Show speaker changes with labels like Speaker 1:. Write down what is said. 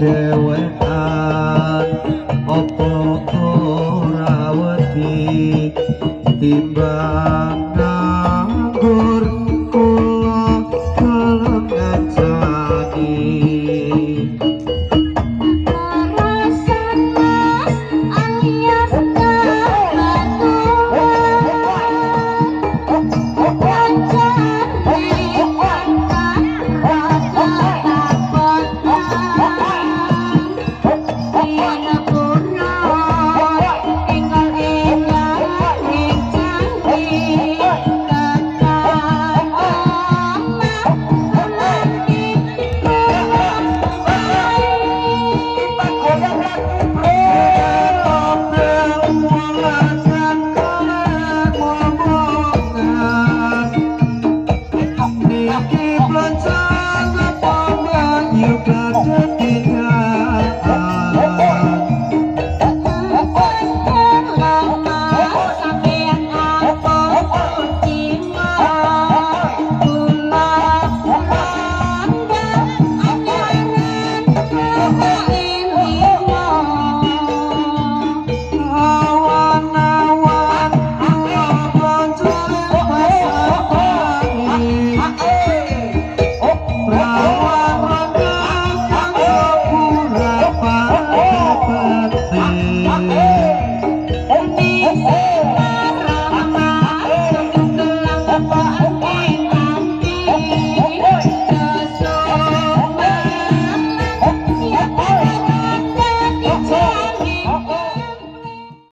Speaker 1: Dewean opo ora wedi? Timbang